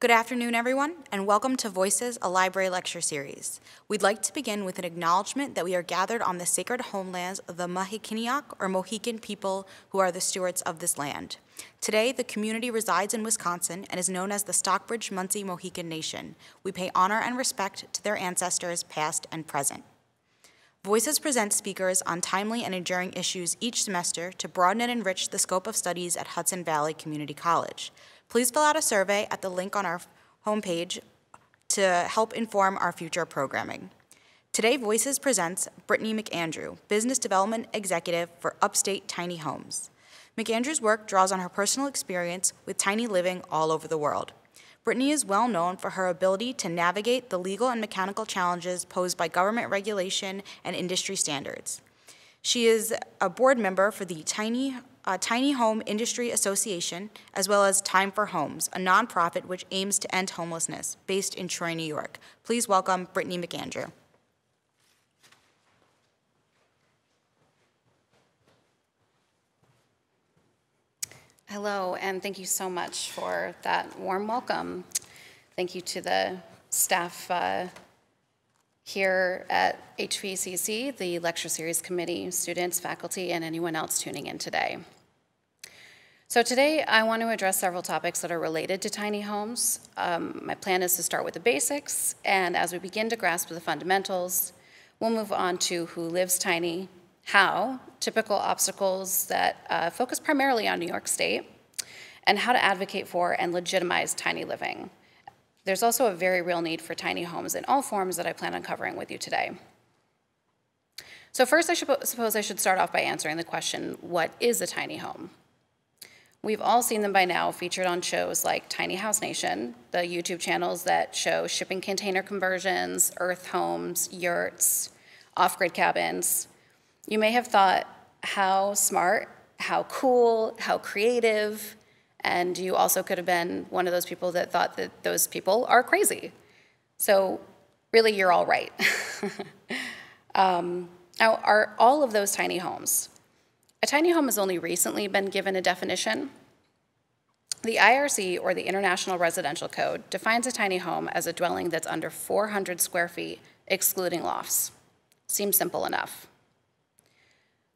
Good afternoon, everyone, and welcome to Voices, a library lecture series. We'd like to begin with an acknowledgement that we are gathered on the sacred homelands of the Muhheconneok, or Mohican people, who are the stewards of this land. Today, the community resides in Wisconsin and is known as the Stockbridge Munsee Mohican Nation. We pay honor and respect to their ancestors, past and present. Voices presents speakers on timely and enduring issues each semester to broaden and enrich the scope of studies at Hudson Valley Community College. Please fill out a survey at the link on our homepage to help inform our future programming. Today, Voices presents Brittany McAndrew, Business Development Executive for Upstate Tiny Homes. McAndrew's work draws on her personal experience with tiny living all over the world. Brittany is well known for her ability to navigate the legal and mechanical challenges posed by government regulation and industry standards. She is a board member for the Tiny uh, Tiny Home Industry Association, as well as Time for Homes, a nonprofit which aims to end homelessness, based in Troy, New York. Please welcome Brittany McAndrew. Hello, and thank you so much for that warm welcome. Thank you to the staff uh, here at HVCC, the lecture series committee, students, faculty, and anyone else tuning in today. So today I want to address several topics that are related to tiny homes. Um, my plan is to start with the basics, and as we begin to grasp the fundamentals, we'll move on to who lives tiny, how, typical obstacles that uh, focus primarily on New York State, and how to advocate for and legitimize tiny living. There's also a very real need for tiny homes in all forms that I plan on covering with you today. So first, I suppose I should start off by answering the question, what is a tiny home? We've all seen them by now featured on shows like Tiny House Nation, the YouTube channels that show shipping container conversions, earth homes, yurts, off-grid cabins. You may have thought how smart, how cool, how creative, and you also could have been one of those people that thought that those people are crazy. So really, you're all right. um, now, are all of those tiny homes a tiny home has only recently been given a definition. The IRC, or the International Residential Code, defines a tiny home as a dwelling that's under 400 square feet, excluding lofts. Seems simple enough.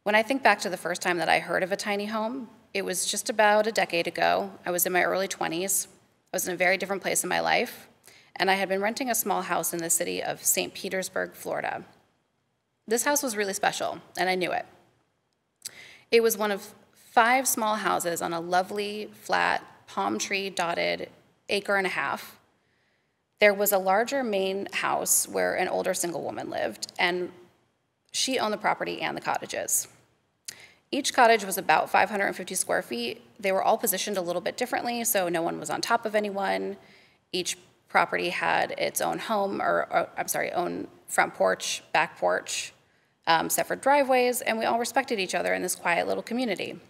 When I think back to the first time that I heard of a tiny home, it was just about a decade ago. I was in my early 20s. I was in a very different place in my life, and I had been renting a small house in the city of St. Petersburg, Florida. This house was really special, and I knew it. It was one of five small houses on a lovely, flat, palm tree dotted acre and a half. There was a larger main house where an older single woman lived, and she owned the property and the cottages. Each cottage was about 550 square feet. They were all positioned a little bit differently, so no one was on top of anyone. Each property had its own home, or, or I'm sorry, own front porch, back porch, um, separate driveways, and we all respected each other in this quiet little community.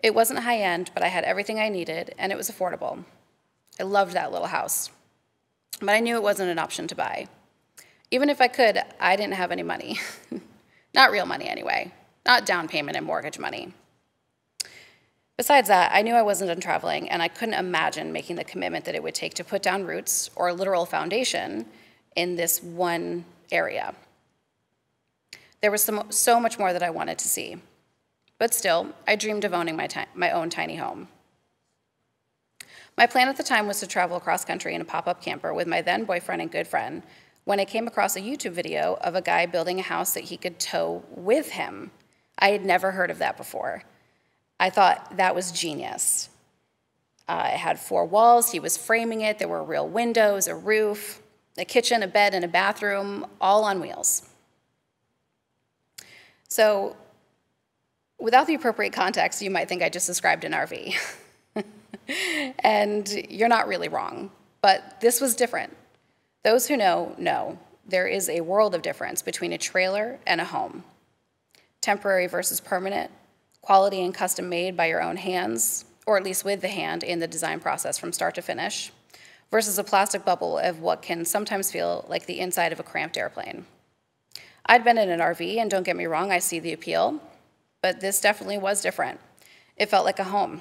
It wasn't high end, but I had everything I needed, and it was affordable. I loved that little house, but I knew it wasn't an option to buy. Even if I could, I didn't have any money. not real money, anyway, not down payment and mortgage money. Besides that, I knew I wasn't done traveling, and I couldn't imagine making the commitment that it would take to put down roots or a literal foundation in this one area. There was some, so much more that I wanted to see. But still, I dreamed of owning my, my own tiny home. My plan at the time was to travel across country in a pop-up camper with my then boyfriend and good friend when I came across a YouTube video of a guy building a house that he could tow with him. I had never heard of that before. I thought that was genius. Uh, it had four walls, he was framing it, there were real windows, a roof, a kitchen, a bed, and a bathroom, all on wheels. So without the appropriate context, you might think I just described an RV. and you're not really wrong, but this was different. Those who know, know. There is a world of difference between a trailer and a home. Temporary versus permanent, quality and custom made by your own hands, or at least with the hand in the design process from start to finish, versus a plastic bubble of what can sometimes feel like the inside of a cramped airplane. I'd been in an RV, and don't get me wrong, I see the appeal, but this definitely was different. It felt like a home.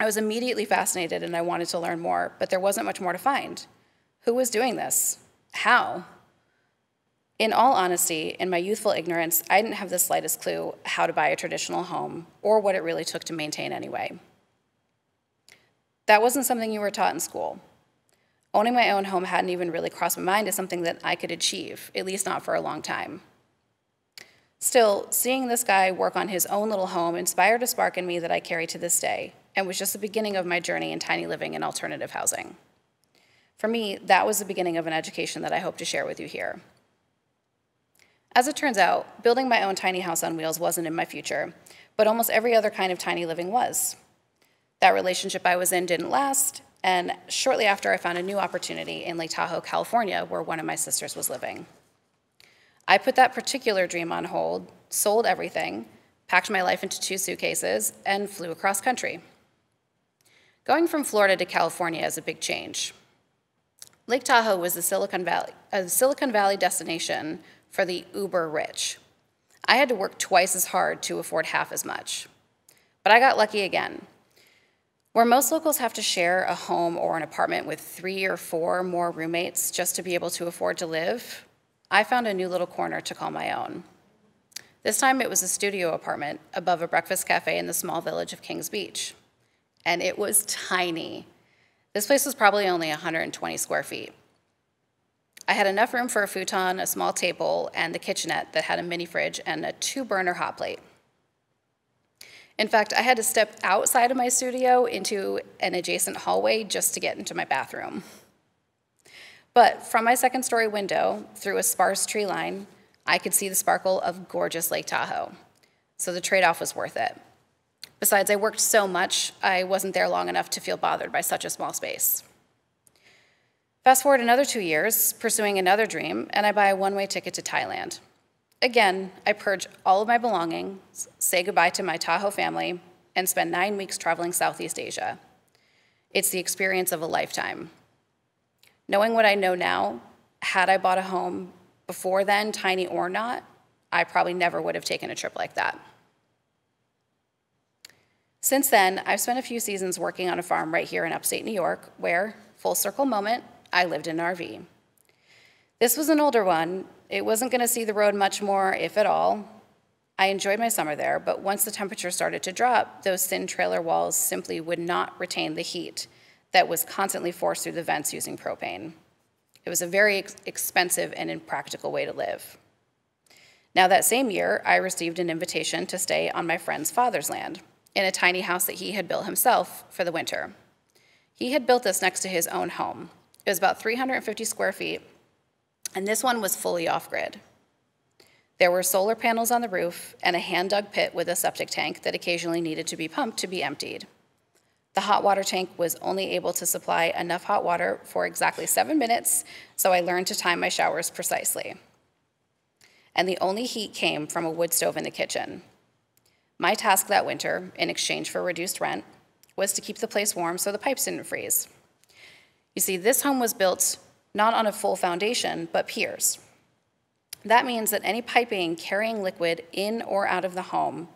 I was immediately fascinated and I wanted to learn more, but there wasn't much more to find. Who was doing this? How? In all honesty, in my youthful ignorance, I didn't have the slightest clue how to buy a traditional home or what it really took to maintain anyway. That wasn't something you were taught in school. Owning my own home hadn't even really crossed my mind as something that I could achieve, at least not for a long time. Still, seeing this guy work on his own little home inspired a spark in me that I carry to this day, and was just the beginning of my journey in tiny living and alternative housing. For me, that was the beginning of an education that I hope to share with you here. As it turns out, building my own tiny house on wheels wasn't in my future, but almost every other kind of tiny living was. That relationship I was in didn't last, and shortly after, I found a new opportunity in Lake Tahoe, California, where one of my sisters was living. I put that particular dream on hold, sold everything, packed my life into two suitcases, and flew across country. Going from Florida to California is a big change. Lake Tahoe was a Silicon Valley, uh, a Silicon Valley destination for the uber rich. I had to work twice as hard to afford half as much. But I got lucky again. Where most locals have to share a home or an apartment with three or four more roommates just to be able to afford to live, I found a new little corner to call my own. This time it was a studio apartment above a breakfast cafe in the small village of Kings Beach. And it was tiny. This place was probably only 120 square feet. I had enough room for a futon, a small table, and the kitchenette that had a mini fridge and a two burner hot plate. In fact, I had to step outside of my studio into an adjacent hallway just to get into my bathroom. But from my second story window, through a sparse tree line, I could see the sparkle of gorgeous Lake Tahoe. So the trade off was worth it. Besides, I worked so much, I wasn't there long enough to feel bothered by such a small space. Fast forward another two years, pursuing another dream, and I buy a one way ticket to Thailand. Again, I purge all of my belongings, say goodbye to my Tahoe family, and spend nine weeks traveling Southeast Asia. It's the experience of a lifetime. Knowing what I know now, had I bought a home before then, tiny or not, I probably never would have taken a trip like that. Since then, I've spent a few seasons working on a farm right here in upstate New York, where, full circle moment, I lived in an RV. This was an older one, it wasn't going to see the road much more, if at all. I enjoyed my summer there, but once the temperature started to drop, those thin trailer walls simply would not retain the heat that was constantly forced through the vents using propane. It was a very ex expensive and impractical way to live. Now, that same year, I received an invitation to stay on my friend's father's land in a tiny house that he had built himself for the winter. He had built this next to his own home. It was about 350 square feet and this one was fully off grid. There were solar panels on the roof and a hand dug pit with a septic tank that occasionally needed to be pumped to be emptied. The hot water tank was only able to supply enough hot water for exactly seven minutes, so I learned to time my showers precisely. And the only heat came from a wood stove in the kitchen. My task that winter, in exchange for reduced rent, was to keep the place warm so the pipes didn't freeze. You see, this home was built not on a full foundation, but piers. That means that any piping carrying liquid in or out of the home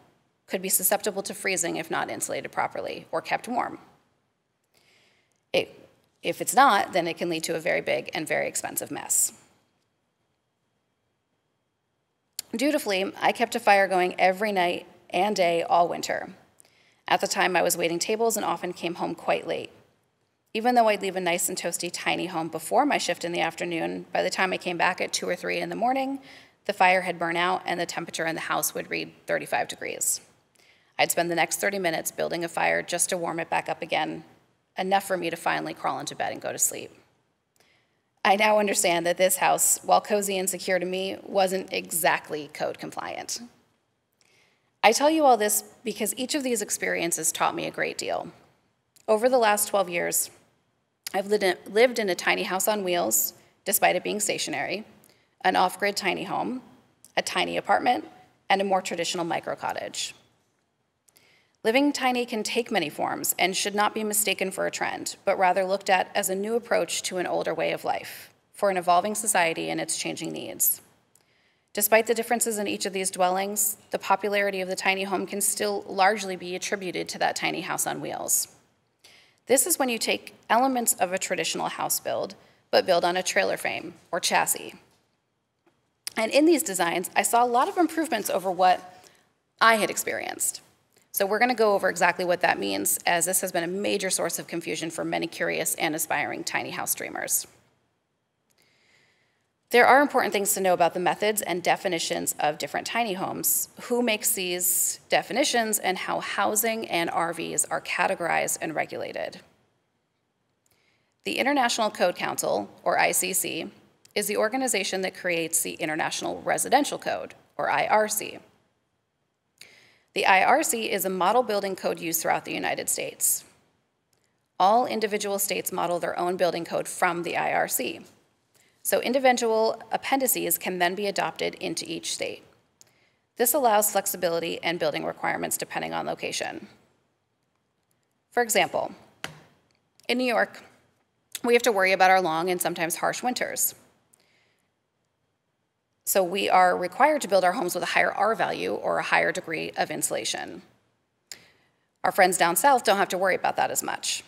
could be susceptible to freezing if not insulated properly or kept warm. It, if it's not, then it can lead to a very big and very expensive mess. Dutifully, I kept a fire going every night and day all winter. At the time, I was waiting tables and often came home quite late. Even though I'd leave a nice and toasty tiny home before my shift in the afternoon, by the time I came back at 2 or 3 in the morning, the fire had burned out and the temperature in the house would read 35 degrees. I'd spend the next 30 minutes building a fire just to warm it back up again, enough for me to finally crawl into bed and go to sleep. I now understand that this house, while cozy and secure to me, wasn't exactly code compliant. I tell you all this because each of these experiences taught me a great deal. Over the last 12 years, I've lived in a tiny house on wheels, despite it being stationary, an off grid tiny home, a tiny apartment, and a more traditional micro cottage. Living tiny can take many forms and should not be mistaken for a trend, but rather looked at as a new approach to an older way of life for an evolving society and its changing needs. Despite the differences in each of these dwellings, the popularity of the tiny home can still largely be attributed to that tiny house on wheels. This is when you take elements of a traditional house build, but build on a trailer frame or chassis. And in these designs, I saw a lot of improvements over what I had experienced. So we're going to go over exactly what that means, as this has been a major source of confusion for many curious and aspiring tiny house dreamers. There are important things to know about the methods and definitions of different tiny homes, who makes these definitions, and how housing and RVs are categorized and regulated. The International Code Council, or ICC, is the organization that creates the International Residential Code, or IRC. The IRC is a model building code used throughout the United States. All individual states model their own building code from the IRC. So individual appendices can then be adopted into each state. This allows flexibility and building requirements depending on location. For example, in New York, we have to worry about our long and sometimes harsh winters. So we are required to build our homes with a higher R value or a higher degree of insulation. Our friends down south don't have to worry about that as much.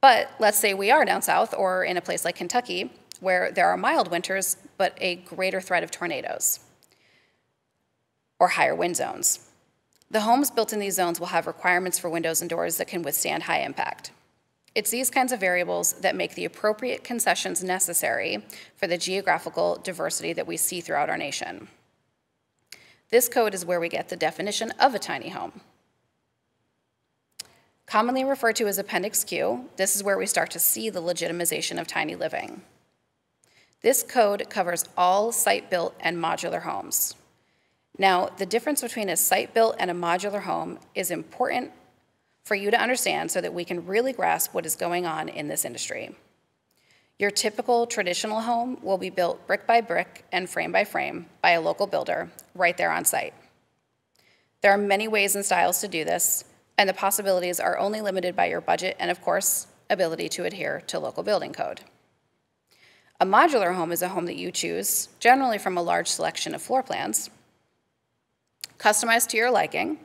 But let's say we are down south or in a place like Kentucky where there are mild winters but a greater threat of tornadoes or higher wind zones. The homes built in these zones will have requirements for windows and doors that can withstand high impact. It's these kinds of variables that make the appropriate concessions necessary for the geographical diversity that we see throughout our nation. This code is where we get the definition of a tiny home. Commonly referred to as Appendix Q, this is where we start to see the legitimization of tiny living. This code covers all site-built and modular homes. Now, the difference between a site-built and a modular home is important for you to understand so that we can really grasp what is going on in this industry. Your typical traditional home will be built brick by brick and frame by frame by a local builder right there on site. There are many ways and styles to do this, and the possibilities are only limited by your budget and, of course, ability to adhere to local building code. A modular home is a home that you choose, generally from a large selection of floor plans, customized to your liking,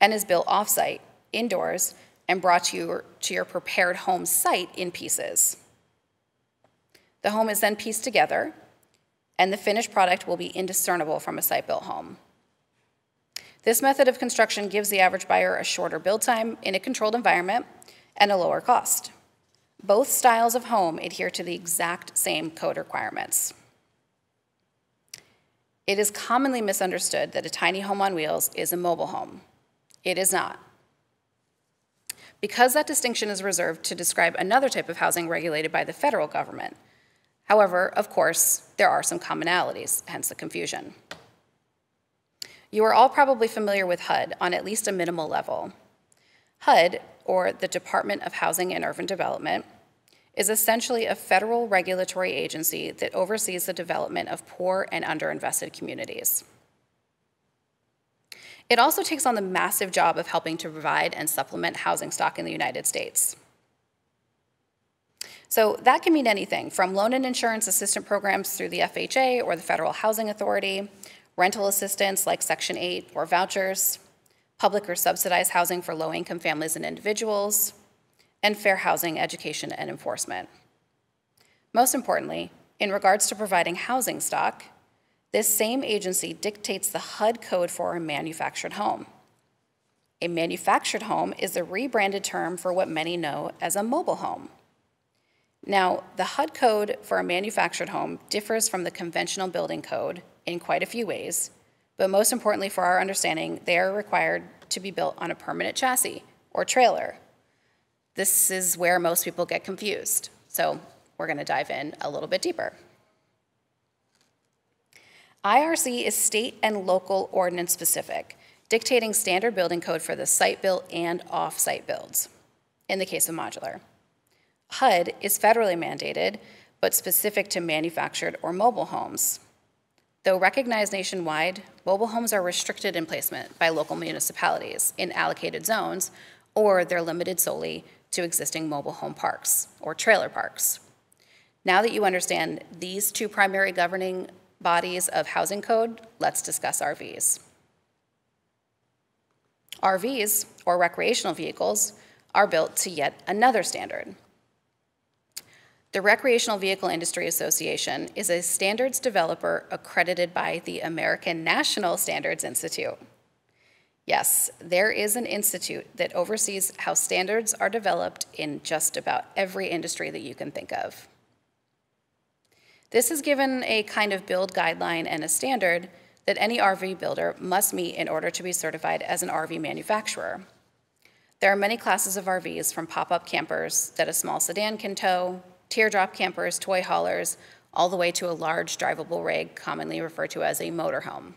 and is built off-site, indoors, and brought to your, prepared home site in pieces. The home is then pieced together, and the finished product will be indiscernible from a site-built home. This method of construction gives the average buyer a shorter build time in a controlled environment and a lower cost. Both styles of home adhere to the exact same code requirements. It is commonly misunderstood that a tiny home on wheels is a mobile home. It is not. Because that distinction is reserved to describe another type of housing regulated by the federal government. However, of course, there are some commonalities, hence the confusion. You are all probably familiar with HUD on at least a minimal level. HUD or the Department of Housing and Urban Development, is essentially a federal regulatory agency that oversees the development of poor and underinvested communities. It also takes on the massive job of helping to provide and supplement housing stock in the United States. So that can mean anything from loan and insurance assistance programs through the FHA or the Federal Housing Authority, rental assistance like Section 8 or vouchers, public or subsidized housing for low-income families and individuals, and fair housing, education, and enforcement. Most importantly, in regards to providing housing stock, this same agency dictates the HUD code for a manufactured home. A manufactured home is a rebranded term for what many know as a mobile home. Now, the HUD code for a manufactured home differs from the conventional building code in quite a few ways, but most importantly for our understanding, they are required to be built on a permanent chassis or trailer. This is where most people get confused. So we're going to dive in a little bit deeper. IRC is state and local ordinance specific, dictating standard building code for the site built and off site builds in the case of modular. HUD is federally mandated, but specific to manufactured or mobile homes. Though recognized nationwide, mobile homes are restricted in placement by local municipalities in allocated zones, or they're limited solely to existing mobile home parks or trailer parks. Now that you understand these two primary governing bodies of housing code, let's discuss RVs. RVs, or recreational vehicles, are built to yet another standard. The Recreational Vehicle Industry Association is a standards developer accredited by the American National Standards Institute. Yes, there is an institute that oversees how standards are developed in just about every industry that you can think of. This is given a kind of build guideline and a standard that any RV builder must meet in order to be certified as an RV manufacturer. There are many classes of RVs from pop-up campers that a small sedan can tow, teardrop campers, toy haulers, all the way to a large drivable rig, commonly referred to as a motorhome.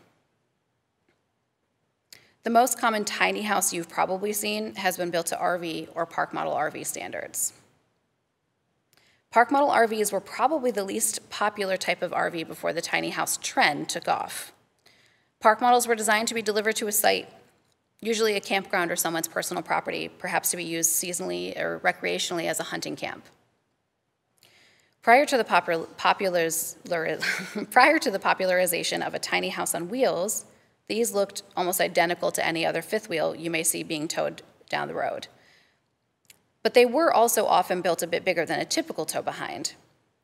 The most common tiny house you've probably seen has been built to RV or park model RV standards. Park model RVs were probably the least popular type of RV before the tiny house trend took off. Park models were designed to be delivered to a site, usually a campground or someone's personal property, perhaps to be used seasonally or recreationally as a hunting camp. Prior to the, prior to the popularization of a tiny house on wheels, these looked almost identical to any other fifth wheel you may see being towed down the road. But they were also often built a bit bigger than a typical tow behind,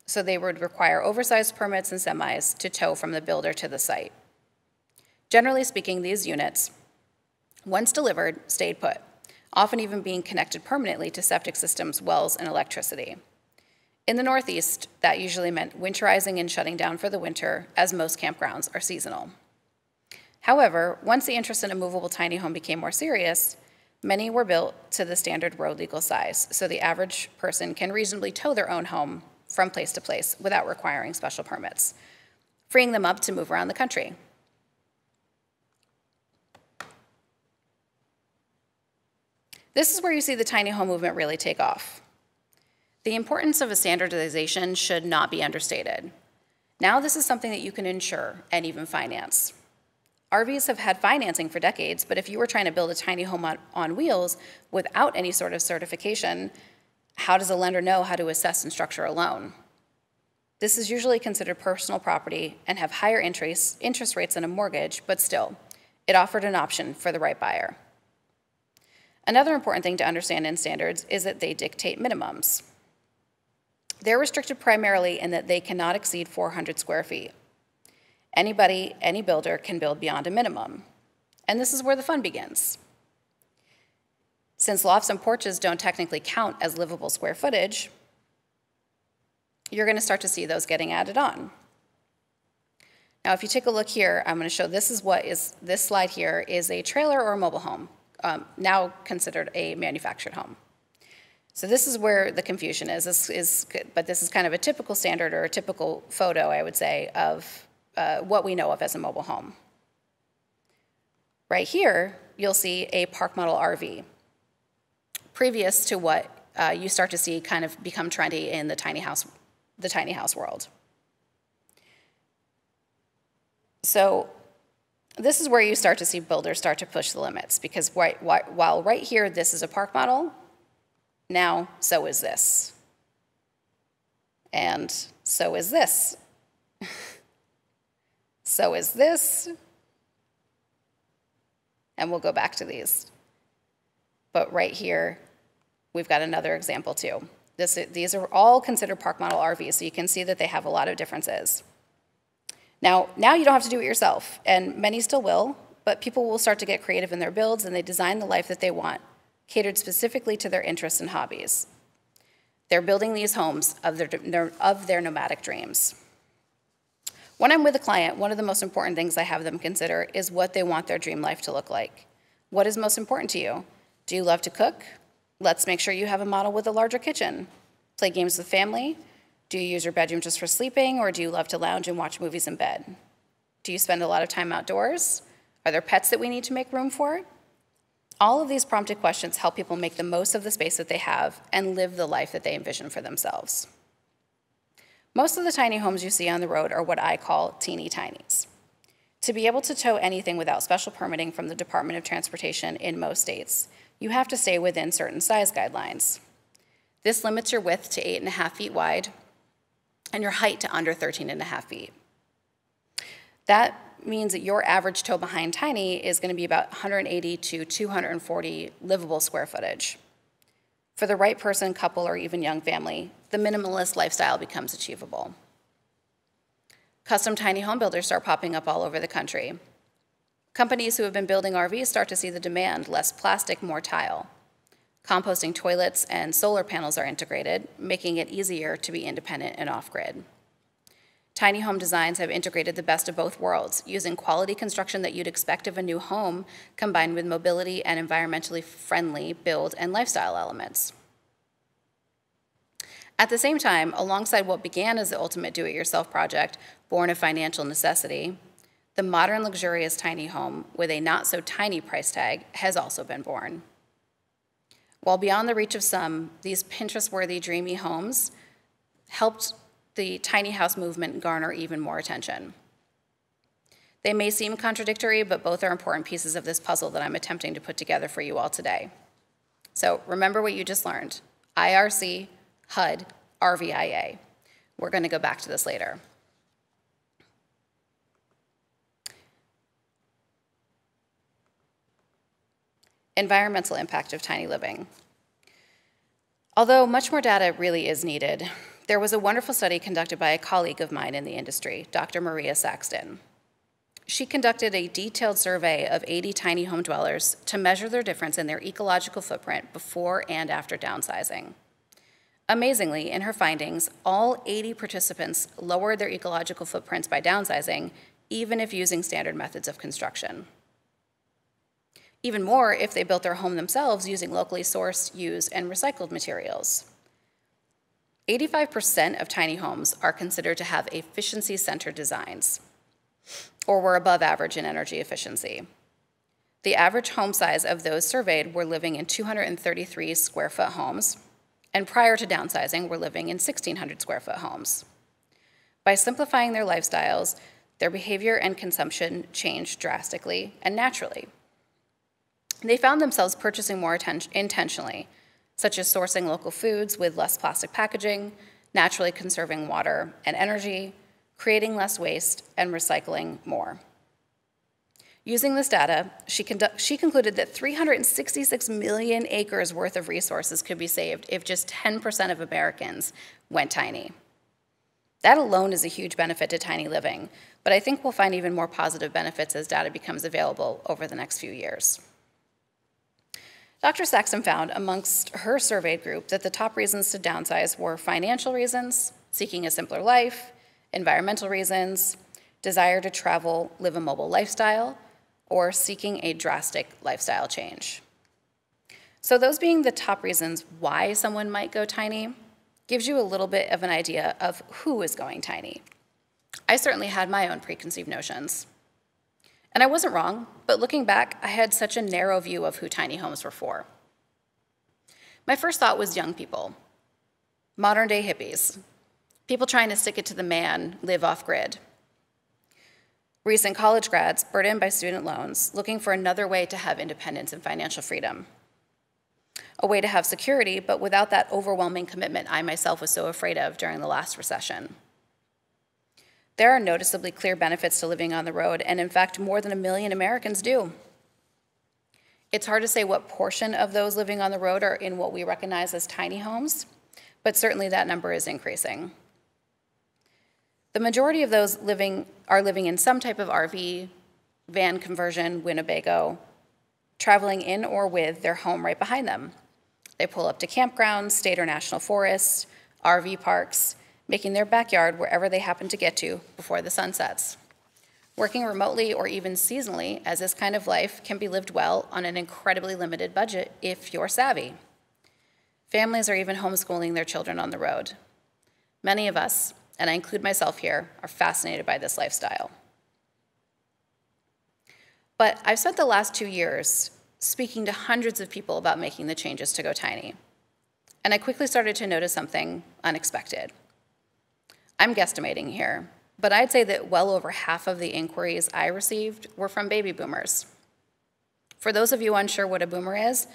so they would require oversized permits and semis to tow from the builder to the site. Generally speaking, these units, once delivered, stayed put, often even being connected permanently to septic systems, wells, and electricity. In the Northeast, that usually meant winterizing and shutting down for the winter, as most campgrounds are seasonal. However, once the interest in a movable tiny home became more serious, many were built to the standard road legal size, so the average person can reasonably tow their own home from place to place without requiring special permits, freeing them up to move around the country. This is where you see the tiny home movement really take off. The importance of a standardization should not be understated. Now this is something that you can insure and even finance. RVs have had financing for decades, but if you were trying to build a tiny home on, on wheels without any sort of certification, how does a lender know how to assess and structure a loan? This is usually considered personal property and have higher interest, interest rates than a mortgage, but still, it offered an option for the right buyer. Another important thing to understand in standards is that they dictate minimums. They're restricted primarily in that they cannot exceed 400 square feet. Anybody, any builder can build beyond a minimum. And this is where the fun begins. Since lofts and porches don't technically count as livable square footage, you're going to start to see those getting added on. Now, if you take a look here, I'm going to show this is what is this slide here is a trailer or a mobile home, um, now considered a manufactured home. So this is where the confusion is, this is, but this is kind of a typical standard or a typical photo, I would say, of uh, what we know of as a mobile home. Right here, you'll see a park model RV, previous to what uh, you start to see kind of become trendy in the tiny house, the tiny house world. So this is where you start to see builders start to push the limits because while right here this is a park model, now, so is this. And so is this. So is this. And we'll go back to these. But right here, we've got another example too. This, these are all considered park model RVs, so you can see that they have a lot of differences. Now, now you don't have to do it yourself, and many still will, but people will start to get creative in their builds and they design the life that they want catered specifically to their interests and hobbies. They're building these homes of their, of their nomadic dreams. When I'm with a client, one of the most important things I have them consider is what they want their dream life to look like. What is most important to you? Do you love to cook? Let's make sure you have a model with a larger kitchen. Play games with family? Do you use your bedroom just for sleeping, or do you love to lounge and watch movies in bed? Do you spend a lot of time outdoors? Are there pets that we need to make room for? All of these prompted questions help people make the most of the space that they have and live the life that they envision for themselves. Most of the tiny homes you see on the road are what I call teeny tinies. To be able to tow anything without special permitting from the Department of Transportation in most states, you have to stay within certain size guidelines. This limits your width to 8.5 feet wide and your height to under 13.5 feet. That means that your average tow behind tiny is going to be about 180 to 240 livable square footage. For the right person, couple, or even young family, the minimalist lifestyle becomes achievable. Custom tiny home builders start popping up all over the country. Companies who have been building RVs start to see the demand less plastic, more tile. Composting toilets and solar panels are integrated, making it easier to be independent and off grid. Tiny home designs have integrated the best of both worlds, using quality construction that you'd expect of a new home, combined with mobility and environmentally friendly build and lifestyle elements. At the same time, alongside what began as the ultimate do it yourself project, born of financial necessity, the modern luxurious tiny home with a not so tiny price tag has also been born. While beyond the reach of some, these Pinterest worthy dreamy homes helped the tiny house movement garner even more attention. They may seem contradictory, but both are important pieces of this puzzle that I'm attempting to put together for you all today. So remember what you just learned IRC, HUD, RVIA. We're going to go back to this later. Environmental impact of tiny living. Although much more data really is needed, there was a wonderful study conducted by a colleague of mine in the industry, Dr. Maria Saxton. She conducted a detailed survey of 80 tiny home dwellers to measure their difference in their ecological footprint before and after downsizing. Amazingly, in her findings, all 80 participants lowered their ecological footprints by downsizing, even if using standard methods of construction. Even more if they built their home themselves using locally sourced, used, and recycled materials. 85% of tiny homes are considered to have efficiency-centered designs, or were above average in energy efficiency. The average home size of those surveyed were living in 233 square foot homes, and prior to downsizing were living in 1,600 square foot homes. By simplifying their lifestyles, their behavior and consumption changed drastically and naturally. They found themselves purchasing more intentionally, such as sourcing local foods with less plastic packaging, naturally conserving water and energy, creating less waste, and recycling more. Using this data, she, she, concluded that 366 million acres worth of resources could be saved if just 10% of Americans went tiny. That alone is a huge benefit to tiny living, but I think we'll find even more positive benefits as data becomes available over the next few years. Dr. Saxton found amongst her surveyed group that the top reasons to downsize were financial reasons, seeking a simpler life, environmental reasons, desire to travel, live a mobile lifestyle, or seeking a drastic lifestyle change. So those being the top reasons why someone might go tiny gives you a little bit of an idea of who is going tiny. I certainly had my own preconceived notions. And I wasn't wrong, but looking back, I had such a narrow view of who tiny homes were for. My first thought was young people, modern day hippies, people trying to stick it to the man, live off grid. Recent college grads burdened by student loans, looking for another way to have independence and financial freedom. A way to have security, but without that overwhelming commitment I myself was so afraid of during the last recession. There are noticeably clear benefits to living on the road, and in fact, more than a million Americans do. It's hard to say what portion of those living on the road are in what we recognize as tiny homes, but certainly that number is increasing. The majority of those living are living in some type of RV, van conversion, Winnebago, traveling in or with their home right behind them. They pull up to campgrounds, state or national forests, RV parks, making their backyard wherever they happen to get to before the sun sets. Working remotely or even seasonally, as this kind of life can be lived well on an incredibly limited budget if you're savvy. Families are even homeschooling their children on the road. Many of us, and I include myself here, are fascinated by this lifestyle. But I've spent the last two years speaking to hundreds of people about making the changes to Go Tiny. And I quickly started to notice something unexpected. I'm guesstimating here, but I'd say that well over half of the inquiries I received were from baby boomers. For those of you unsure what a boomer is,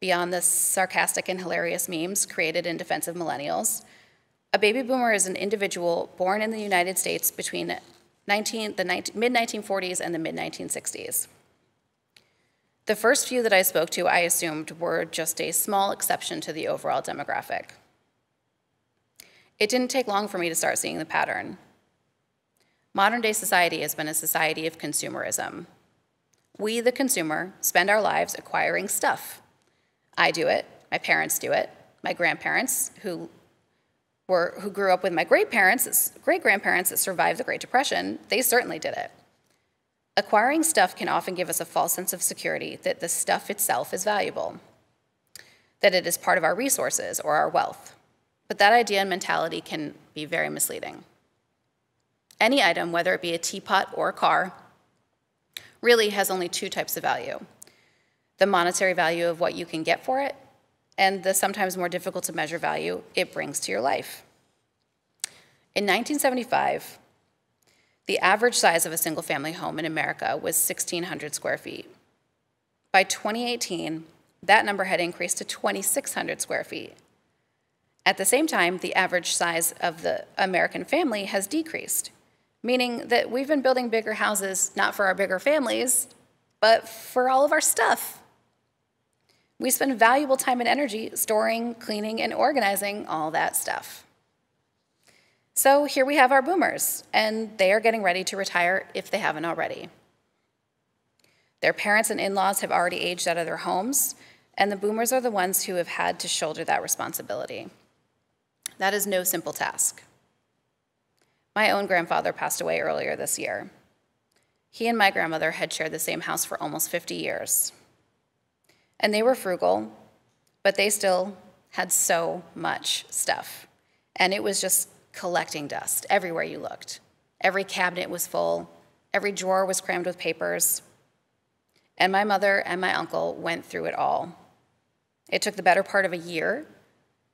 beyond the sarcastic and hilarious memes created in defense of millennials, a baby boomer is an individual born in the United States between 19, the mid 1940s and the mid 1960s. The first few that I spoke to, I assumed were just a small exception to the overall demographic. It didn't take long for me to start seeing the pattern. Modern day society has been a society of consumerism. We, the consumer, spend our lives acquiring stuff. I do it, my parents do it, my grandparents, who were, who grew up with my great parents, great grandparents that survived the Great Depression, they certainly did it. Acquiring stuff can often give us a false sense of security that the stuff itself is valuable, that it is part of our resources or our wealth. But that idea and mentality can be very misleading. Any item, whether it be a teapot or a car, really has only two types of value the monetary value of what you can get for it, and the sometimes more difficult to measure value it brings to your life. In 1975, the average size of a single family home in America was 1,600 square feet. By 2018, that number had increased to 2,600 square feet. At the same time, the average size of the American family has decreased meaning that we've been building bigger houses not for our bigger families, but for all of our stuff. We spend valuable time and energy storing, cleaning, and organizing all that stuff. So here we have our boomers, and they are getting ready to retire if they haven't already. Their parents and in laws have already aged out of their homes, and the boomers are the ones who have had to shoulder that responsibility. That is no simple task. My own grandfather passed away earlier this year. He and my grandmother had shared the same house for almost 50 years. And they were frugal, but they still had so much stuff. And it was just collecting dust everywhere you looked. Every cabinet was full, every drawer was crammed with papers. And my mother and my uncle went through it all. It took the better part of a year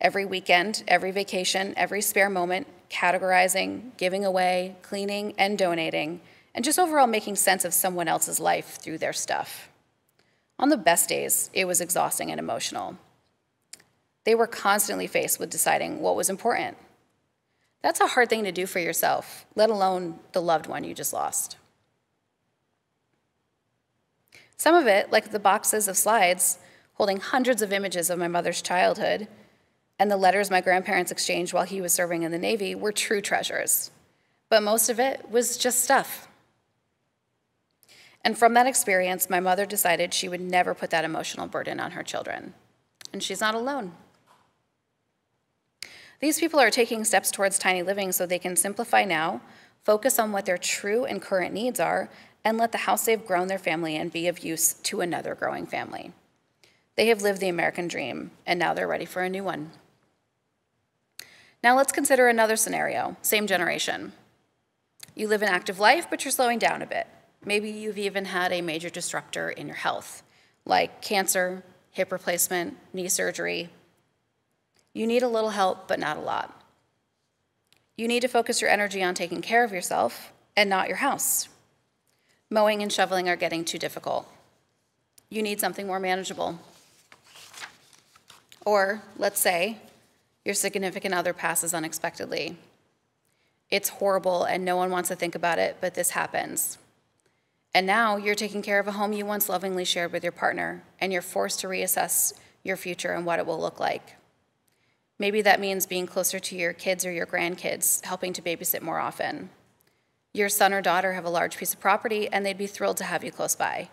every weekend, every vacation, every spare moment, categorizing, giving away, cleaning, and donating, and just overall making sense of someone else's life through their stuff. On the best days, it was exhausting and emotional. They were constantly faced with deciding what was important. That's a hard thing to do for yourself, let alone the loved one you just lost. Some of it, like the boxes of slides holding hundreds of images of my mother's childhood, and the letters my grandparents exchanged while he was serving in the Navy were true treasures. But most of it was just stuff. And from that experience, my mother decided she would never put that emotional burden on her children. And she's not alone. These people are taking steps towards tiny living so they can simplify now, focus on what their true and current needs are, and let the house they've grown their family in be of use to another growing family. They have lived the American dream, and now they're ready for a new one. Now let's consider another scenario, same generation. You live an active life, but you're slowing down a bit. Maybe you've even had a major disruptor in your health, like cancer, hip replacement, knee surgery. You need a little help, but not a lot. You need to focus your energy on taking care of yourself and not your house. Mowing and shoveling are getting too difficult. You need something more manageable. Or, let's say, your significant other passes unexpectedly. It's horrible and no one wants to think about it, but this happens. And now you're taking care of a home you once lovingly shared with your partner, and you're forced to reassess your future and what it will look like. Maybe that means being closer to your kids or your grandkids, helping to babysit more often. Your son or daughter have a large piece of property, and they'd be thrilled to have you close by.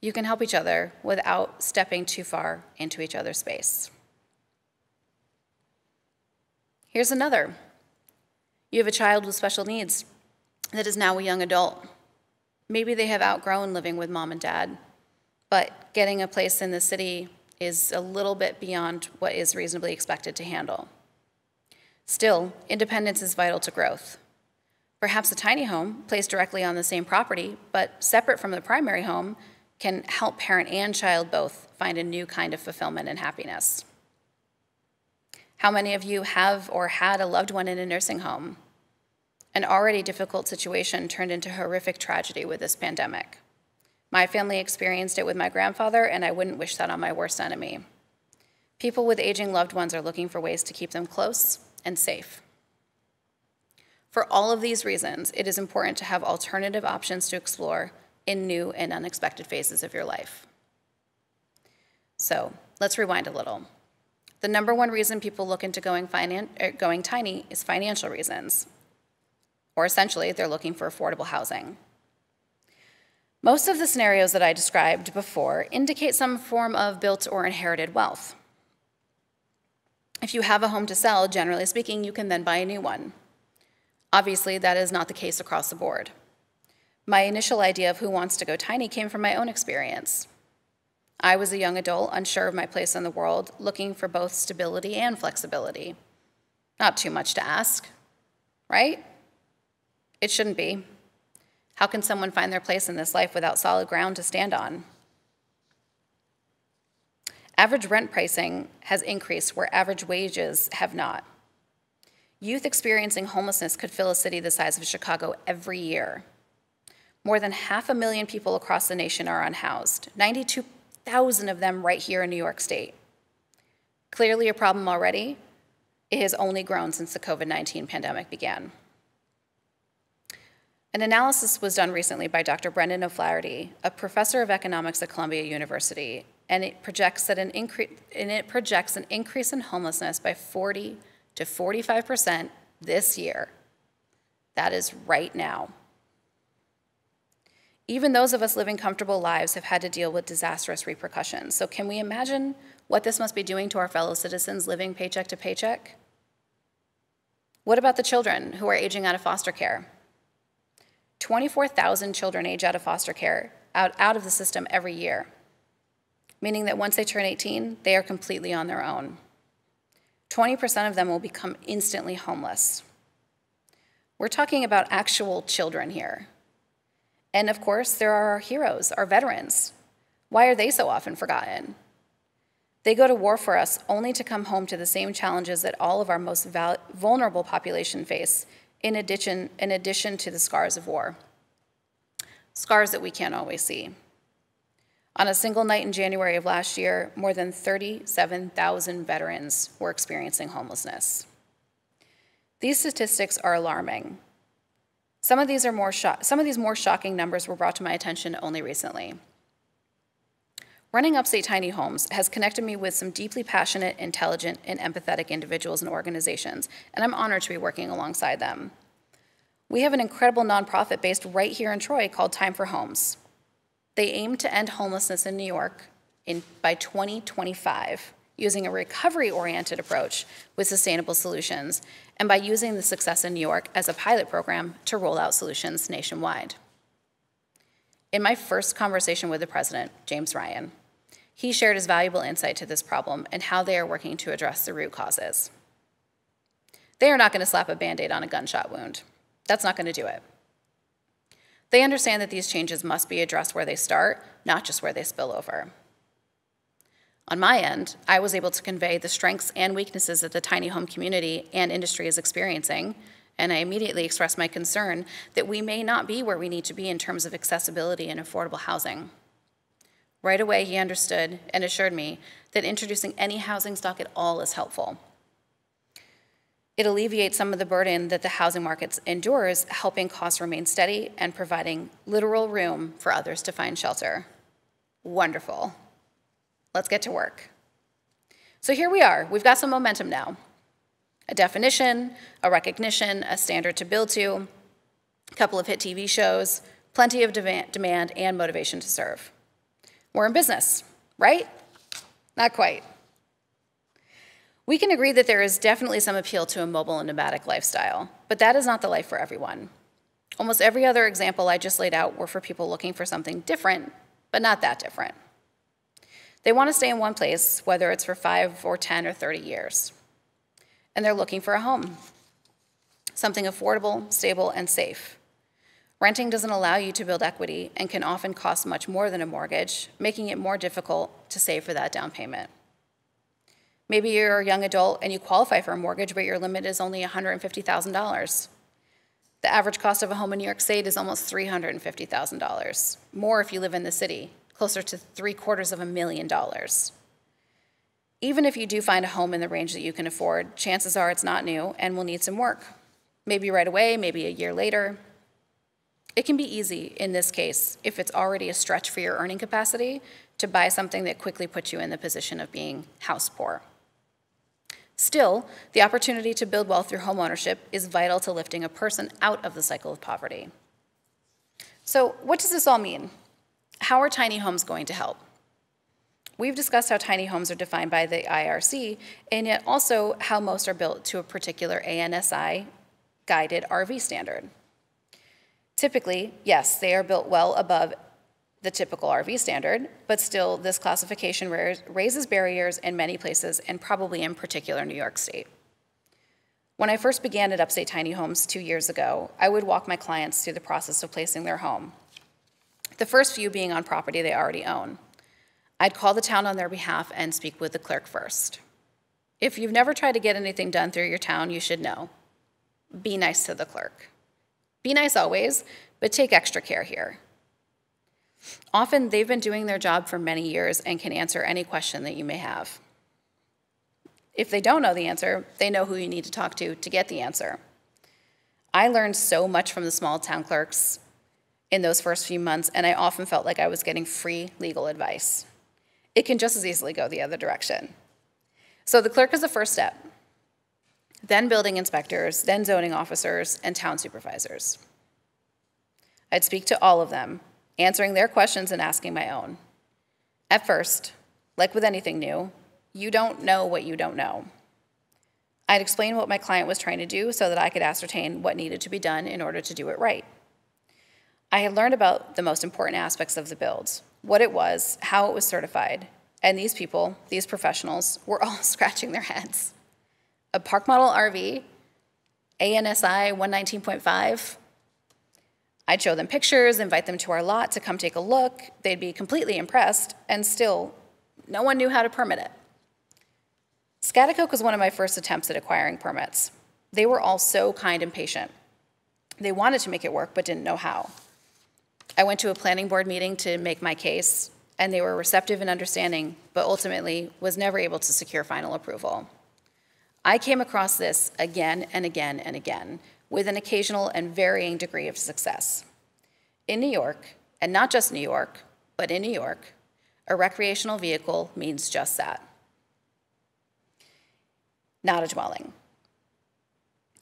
You can help each other without stepping too far into each other's space. Here's another. You have a child with special needs that is now a young adult. Maybe they have outgrown living with mom and dad, but getting a place in the city is a little bit beyond what is reasonably expected to handle. Still, independence is vital to growth. Perhaps a tiny home placed directly on the same property, but separate from the primary home, can help parent and child both find a new kind of fulfillment and happiness. How many of you have or had a loved one in a nursing home? An already difficult situation turned into horrific tragedy with this pandemic. My family experienced it with my grandfather, and I wouldn't wish that on my worst enemy. People with aging loved ones are looking for ways to keep them close and safe. For all of these reasons, it is important to have alternative options to explore in new and unexpected phases of your life. So let's rewind a little. The number one reason people look into going, er, going tiny is financial reasons, or essentially, they're looking for affordable housing. Most of the scenarios that I described before indicate some form of built or inherited wealth. If you have a home to sell, generally speaking, you can then buy a new one. Obviously, that is not the case across the board. My initial idea of who wants to go tiny came from my own experience. I was a young adult, unsure of my place in the world, looking for both stability and flexibility. Not too much to ask, right? It shouldn't be. How can someone find their place in this life without solid ground to stand on? Average rent pricing has increased where average wages have not. Youth experiencing homelessness could fill a city the size of Chicago every year. More than half a million people across the nation are unhoused, 92,000 of them right here in New York State. Clearly a problem already. It has only grown since the COVID 19 pandemic began. An analysis was done recently by Dr. Brendan O'Flaherty, a professor of economics at Columbia University, and it projects that an increase and it projects an increase in homelessness by 40 to 45% this year. That is right now. Even those of us living comfortable lives have had to deal with disastrous repercussions. So can we imagine what this must be doing to our fellow citizens living paycheck to paycheck? What about the children who are aging out of foster care? 24,000 children age out of foster care, out, out of the system every year, meaning that once they turn 18, they are completely on their own. 20% of them will become instantly homeless. We're talking about actual children here. And of course, there are our heroes, our veterans. Why are they so often forgotten? They go to war for us only to come home to the same challenges that all of our most vulnerable population face in addition, in addition to the scars of war. Scars that we can't always see. On a single night in January of last year, more than 37,000 veterans were experiencing homelessness. These statistics are alarming. Some of these, are more some of these more shocking numbers were brought to my attention only recently. Running Upstate Tiny Homes has connected me with some deeply passionate, intelligent, and empathetic individuals and organizations, and I'm honored to be working alongside them. We have an incredible nonprofit based right here in Troy called Time for Homes. They aim to end homelessness in New York in, by 2025 using a recovery oriented approach with sustainable solutions, and by using the success in New York as a pilot program to roll out solutions nationwide. In my first conversation with the president, James Ryan, he shared his valuable insight to this problem and how they are working to address the root causes. They are not going to slap a band aid on a gunshot wound. That's not going to do it. They understand that these changes must be addressed where they start, not just where they spill over. On my end, I was able to convey the strengths and weaknesses that the tiny home community and industry is experiencing, and I immediately expressed my concern that we may not be where we need to be in terms of accessibility and affordable housing. Right away, he understood and assured me that introducing any housing stock at all is helpful. It alleviates some of the burden that the housing market endures, helping costs remain steady and providing literal room for others to find shelter. Wonderful. Let's get to work. So here we are. We've got some momentum now. A definition, a recognition, a standard to build to, a couple of hit TV shows, plenty of demand and motivation to serve. We're in business, right? Not quite. We can agree that there is definitely some appeal to a mobile and nomadic lifestyle, but that is not the life for everyone. Almost every other example I just laid out were for people looking for something different, but not that different. They want to stay in one place, whether it's for five or 10 or 30 years. And they're looking for a home, something affordable, stable, and safe. Renting doesn't allow you to build equity and can often cost much more than a mortgage, making it more difficult to save for that down payment. Maybe you're a young adult and you qualify for a mortgage, but your limit is only $150,000. The average cost of a home in New York State is almost $350,000, more if you live in the city, closer to three quarters of a million dollars. Even if you do find a home in the range that you can afford, chances are it's not new and will need some work. Maybe right away, maybe a year later, it can be easy in this case, if it's already a stretch for your earning capacity, to buy something that quickly puts you in the position of being house poor. Still, the opportunity to build wealth through homeownership is vital to lifting a person out of the cycle of poverty. So, what does this all mean? How are tiny homes going to help? We've discussed how tiny homes are defined by the IRC, and yet also how most are built to a particular ANSI guided RV standard. Typically, yes, they are built well above the typical RV standard, but still, this classification raises barriers in many places, and probably in particular New York State. When I first began at Upstate Tiny Homes two years ago, I would walk my clients through the process of placing their home. The first few being on property they already own. I'd call the town on their behalf and speak with the clerk first. If you've never tried to get anything done through your town, you should know. Be nice to the clerk. Be nice always, but take extra care here. Often they've been doing their job for many years and can answer any question that you may have. If they don't know the answer, they know who you need to talk to to get the answer. I learned so much from the small town clerks in those first few months, and I often felt like I was getting free legal advice. It can just as easily go the other direction. So the clerk is the first step, then building inspectors, then zoning officers, and town supervisors. I'd speak to all of them answering their questions and asking my own. At first, like with anything new, you don't know what you don't know. I'd explain what my client was trying to do so that I could ascertain what needed to be done in order to do it right. I had learned about the most important aspects of the build, what it was, how it was certified, and these people, these professionals, were all scratching their heads. A park model RV, ANSI 119.5, I'd show them pictures, invite them to our lot to come take a look. They'd be completely impressed, and still, no one knew how to permit it. Schaghticoke was one of my first attempts at acquiring permits. They were all so kind and patient. They wanted to make it work, but didn't know how. I went to a planning board meeting to make my case, and they were receptive and understanding, but ultimately was never able to secure final approval. I came across this again and again and again, with an occasional and varying degree of success. In New York, and not just New York, but in New York, a recreational vehicle means just that. Not a dwelling.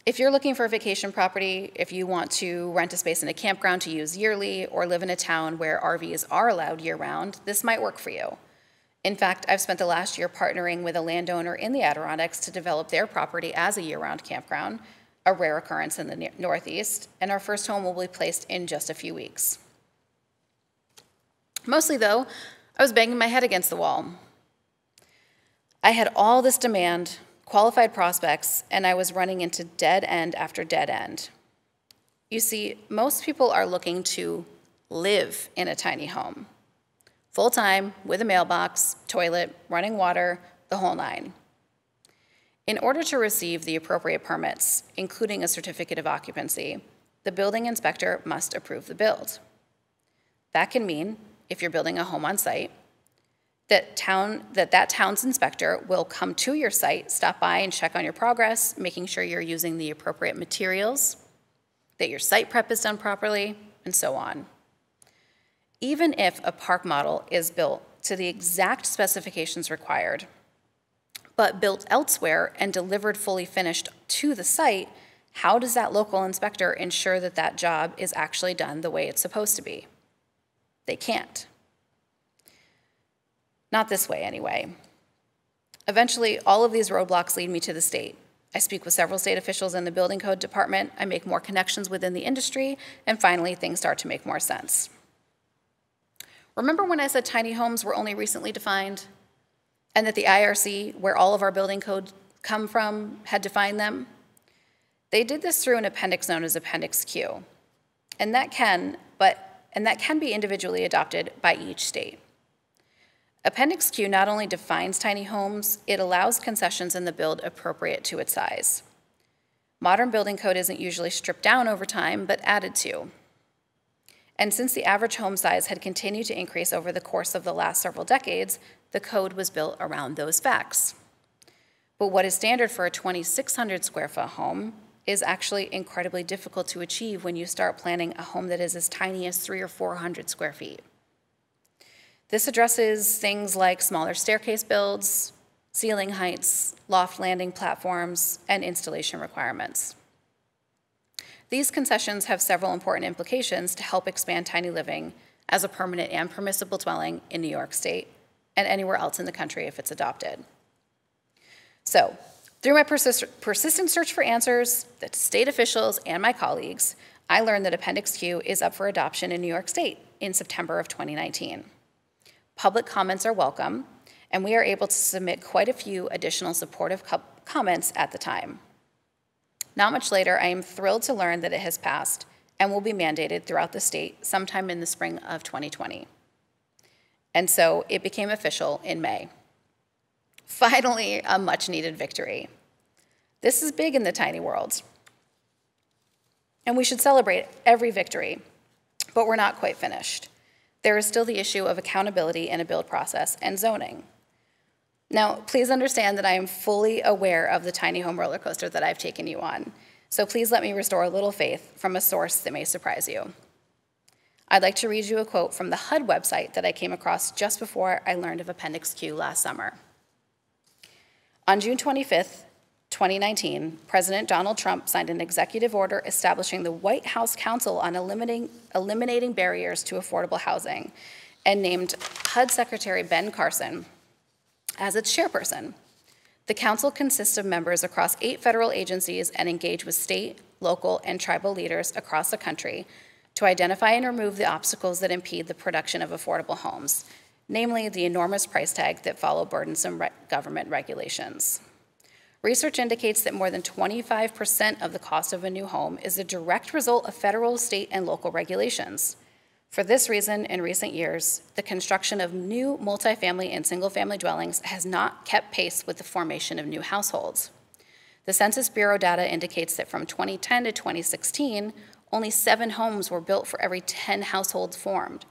If you're looking for a vacation property, if you want to rent a space in a campground to use yearly, or live in a town where RVs are allowed year round, this might work for you. In fact, I've spent the last year partnering with a landowner in the Adirondacks to develop their property as a year round campground, a rare occurrence in the Northeast, and our first home will be placed in just a few weeks. Mostly, though, I was banging my head against the wall. I had all this demand, qualified prospects, and I was running into dead end after dead end. You see, most people are looking to live in a tiny home full time, with a mailbox, toilet, running water, the whole nine. In order to receive the appropriate permits, including a certificate of occupancy, the building inspector must approve the build. That can mean, if you're building a home on site, that, town, that that town's inspector will come to your site, stop by and check on your progress, making sure you're using the appropriate materials, that your site prep is done properly, and so on. Even if a park model is built to the exact specifications required, but built elsewhere and delivered fully finished to the site, how does that local inspector ensure that that job is actually done the way it's supposed to be? They can't. Not this way, anyway. Eventually, all of these roadblocks lead me to the state. I speak with several state officials in the building code department, I make more connections within the industry, and finally, things start to make more sense. Remember when I said tiny homes were only recently defined? and that the IRC, where all of our building codes come from, had defined them. They did this through an appendix known as Appendix Q. And that can, but and that can be individually adopted by each state. Appendix Q not only defines tiny homes, it allows concessions in the build appropriate to its size. Modern building code isn't usually stripped down over time, but added to. And since the average home size had continued to increase over the course of the last several decades, the code was built around those facts. But what is standard for a 2,600 square foot home is actually incredibly difficult to achieve when you start planning a home that is as tiny as three or 400 square feet. This addresses things like smaller staircase builds, ceiling heights, loft landing platforms, and installation requirements. These concessions have several important implications to help expand tiny living as a permanent and permissible dwelling in New York State and anywhere else in the country if it's adopted. So, through my persist persistent search for answers, the state officials and my colleagues, I learned that Appendix Q is up for adoption in New York State in September of 2019. Public comments are welcome, and we are able to submit quite a few additional supportive co comments at the time. Not much later, I am thrilled to learn that it has passed and will be mandated throughout the state sometime in the spring of 2020. And so it became official in May. Finally, a much needed victory. This is big in the tiny world. And we should celebrate every victory, but we're not quite finished. There is still the issue of accountability in a build process and zoning. Now, please understand that I am fully aware of the tiny home roller coaster that I've taken you on, so please let me restore a little faith from a source that may surprise you. I'd like to read you a quote from the HUD website that I came across just before I learned of Appendix Q last summer. On June 25th, 2019, President Donald Trump signed an executive order establishing the White House Council on eliminating, eliminating barriers to affordable housing and named HUD Secretary Ben Carson as its chairperson. The council consists of members across eight federal agencies and engage with state, local, and tribal leaders across the country to identify and remove the obstacles that impede the production of affordable homes, namely the enormous price tag that follow burdensome re government regulations. Research indicates that more than 25% of the cost of a new home is a direct result of federal, state, and local regulations. For this reason, in recent years, the construction of new multifamily and single family dwellings has not kept pace with the formation of new households. The Census Bureau data indicates that from 2010 to 2016, only seven homes were built for every 10 households formed.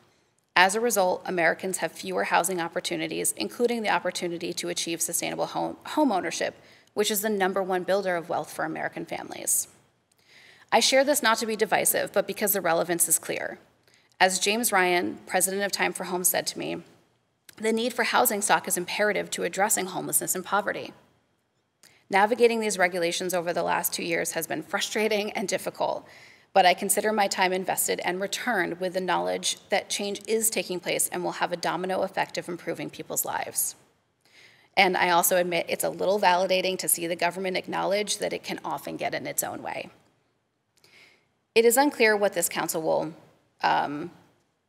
As a result, Americans have fewer housing opportunities, including the opportunity to achieve sustainable home, home ownership, which is the number one builder of wealth for American families. I share this not to be divisive, but because the relevance is clear. As James Ryan, president of Time for Homes, said to me, the need for housing stock is imperative to addressing homelessness and poverty. Navigating these regulations over the last two years has been frustrating and difficult, but I consider my time invested and returned with the knowledge that change is taking place and will have a domino effect of improving people's lives. And I also admit it's a little validating to see the government acknowledge that it can often get in its own way. It is unclear what this council will um,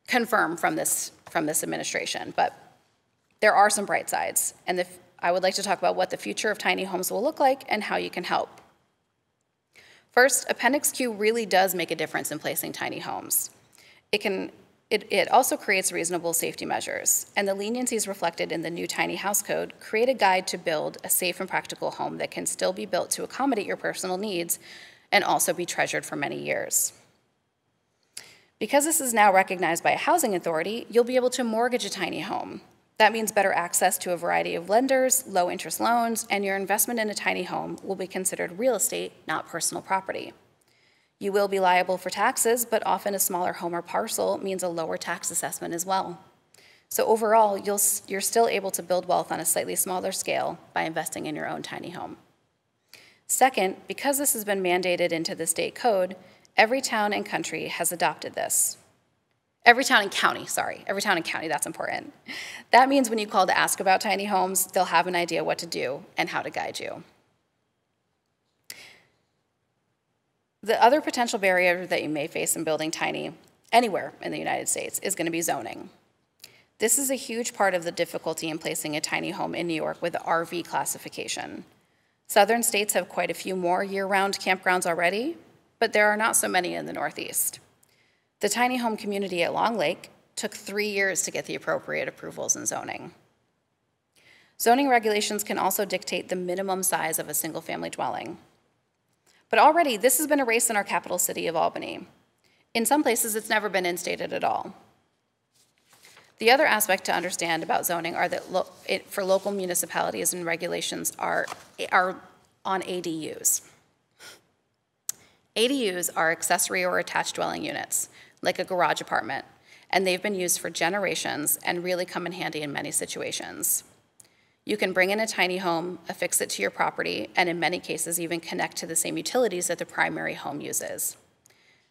confirm from this, from this administration. But there are some bright sides, and the, I would like to talk about what the future of tiny homes will look like and how you can help. First, Appendix Q really does make a difference in placing tiny homes. It can it, it, also creates reasonable safety measures, and the leniencies reflected in the new tiny house code create a guide to build a safe and practical home that can still be built to accommodate your personal needs and also be treasured for many years. Because this is now recognized by a housing authority, you'll be able to mortgage a tiny home. That means better access to a variety of lenders, low interest loans, and your investment in a tiny home will be considered real estate, not personal property. You will be liable for taxes, but often a smaller home or parcel means a lower tax assessment as well. So overall, you are still able to build wealth on a slightly smaller scale by investing in your own tiny home. Second, because this has been mandated into the state code, Every town and country has adopted this. Every town and county, sorry, every town and county, that's important. That means when you call to ask about tiny homes, they'll have an idea what to do and how to guide you. The other potential barrier that you may face in building tiny anywhere in the United States is going to be zoning. This is a huge part of the difficulty in placing a tiny home in New York with RV classification. Southern states have quite a few more year round campgrounds already, but there are not so many in the Northeast. The tiny home community at Long Lake took three years to get the appropriate approvals and zoning. Zoning regulations can also dictate the minimum size of a single family dwelling. But already, this has been a race in our capital city of Albany. In some places, it's never been instated at all. The other aspect to understand about zoning are that lo it, for local municipalities and regulations are, are on ADUs. ADUs are accessory or attached dwelling units, like a garage apartment, and they've been used for generations and really come in handy in many situations. You can bring in a tiny home, affix it to your property, and in many cases even connect to the same utilities that the primary home uses.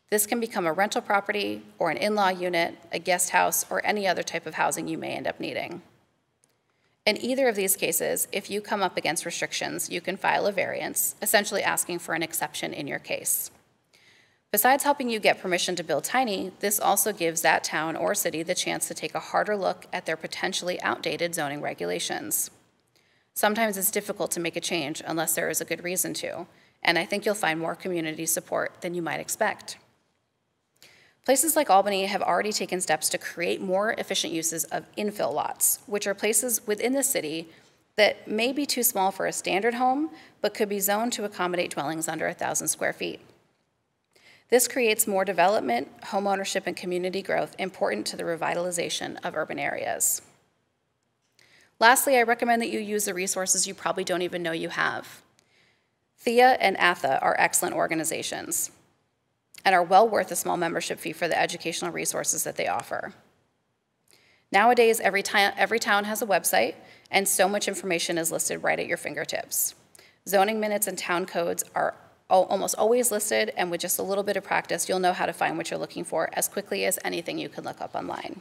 This can become a rental property or an in-law unit, a guest house, or any other type of housing you may end up needing. In either of these cases, if you come up against restrictions, you can file a variance, essentially asking for an exception in your case. Besides helping you get permission to build tiny, this also gives that town or city the chance to take a harder look at their potentially outdated zoning regulations. Sometimes it's difficult to make a change unless there is a good reason to, and I think you'll find more community support than you might expect. Places like Albany have already taken steps to create more efficient uses of infill lots, which are places within the city that may be too small for a standard home, but could be zoned to accommodate dwellings under 1,000 square feet. This creates more development, homeownership, and community growth important to the revitalization of urban areas. Lastly, I recommend that you use the resources you probably don't even know you have. THIA and ATHA are excellent organizations and are well worth a small membership fee for the educational resources that they offer. Nowadays, every, every town has a website, and so much information is listed right at your fingertips. Zoning minutes and town codes are almost always listed, and with just a little bit of practice, you'll know how to find what you're looking for as quickly as anything you can look up online.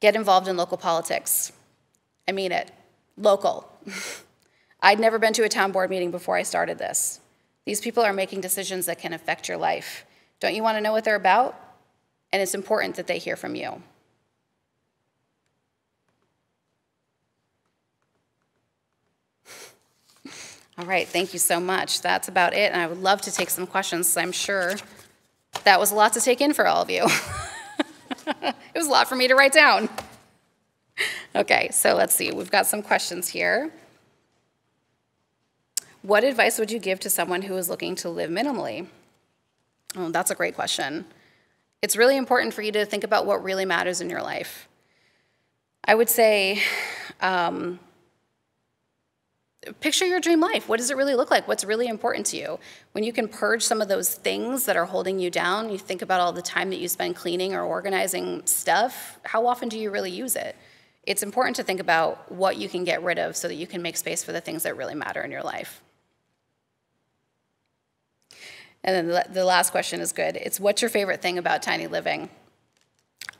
Get involved in local politics. I mean it, local. I'd never been to a town board meeting before I started this. These people are making decisions that can affect your life. Don't you want to know what they're about? And it's important that they hear from you. All right, thank you so much. That's about it, and I would love to take some questions. I'm sure that was a lot to take in for all of you. it was a lot for me to write down. Okay, so let's see. We've got some questions here. What advice would you give to someone who is looking to live minimally? Oh, that's a great question. It's really important for you to think about what really matters in your life. I would say, um, picture your dream life. What does it really look like? What's really important to you? When you can purge some of those things that are holding you down, you think about all the time that you spend cleaning or organizing stuff, how often do you really use it? It's important to think about what you can get rid of so that you can make space for the things that really matter in your life. And then the, last question is good. It's what's your favorite thing about tiny living?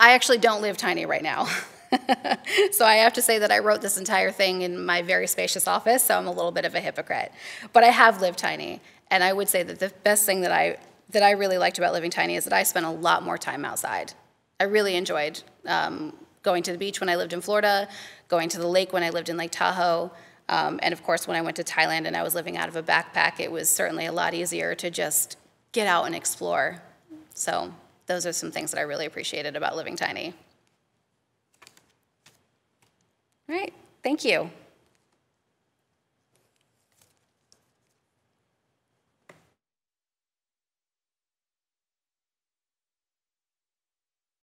I actually don't live tiny right now. so I have to say that I wrote this entire thing in my very spacious office, so I'm a little bit of a hypocrite. But I have lived tiny, and I would say that the best thing that I that I really liked about living tiny is that I spent a lot more time outside. I really enjoyed um, going to the beach when I lived in Florida, going to the lake when I lived in Lake Tahoe, um, and of course, when I went to Thailand and I was living out of a backpack, it was certainly a lot easier to just get out and explore. So those are some things that I really appreciated about living tiny. All right, thank you.